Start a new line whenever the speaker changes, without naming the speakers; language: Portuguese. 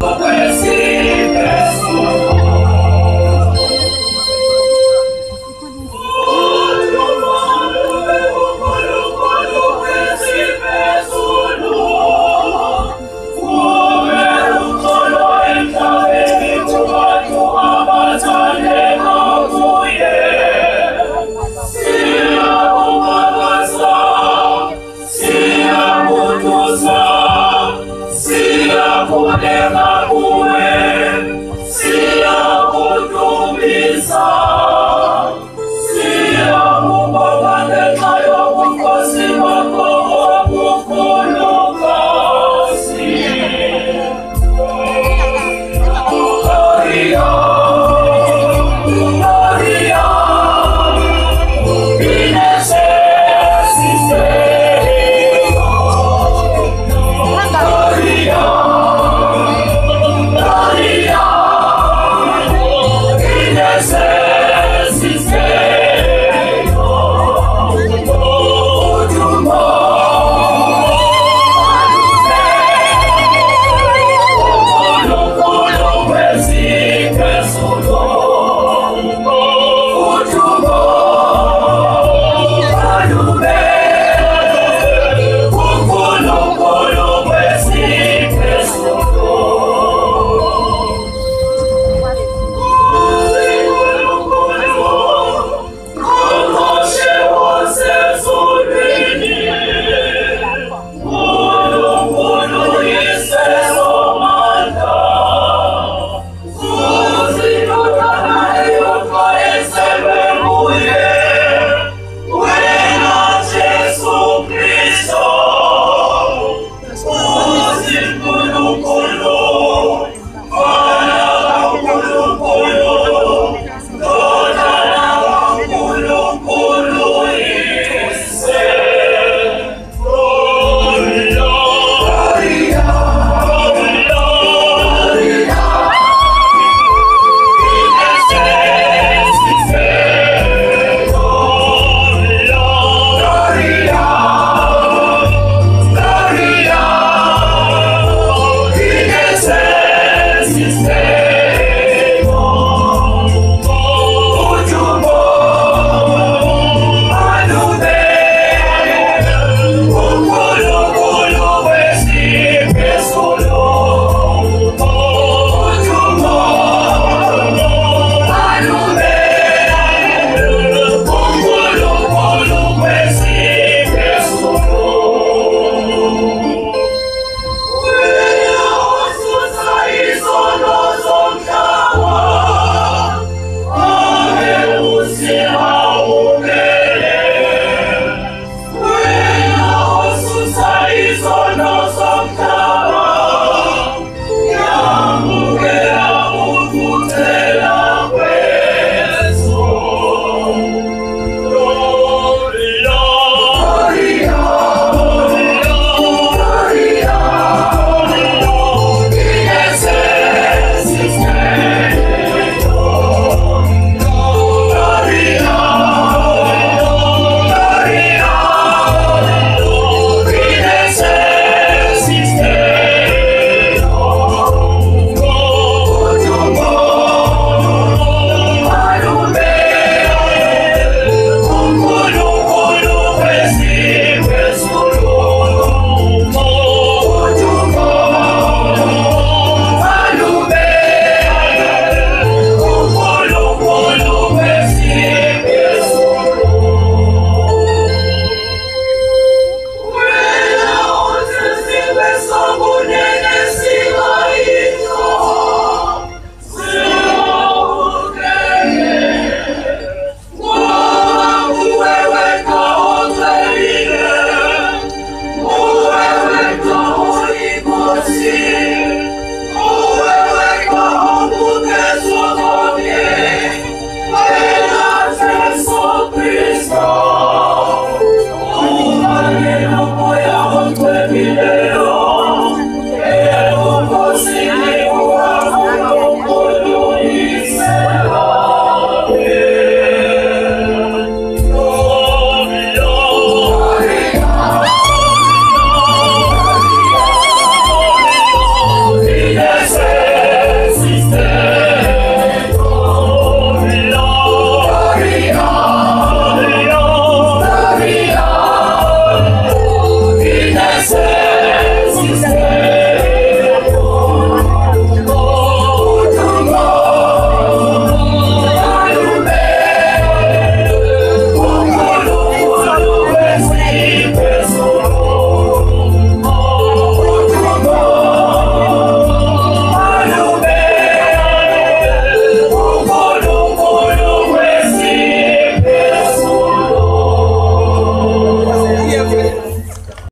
Aparece!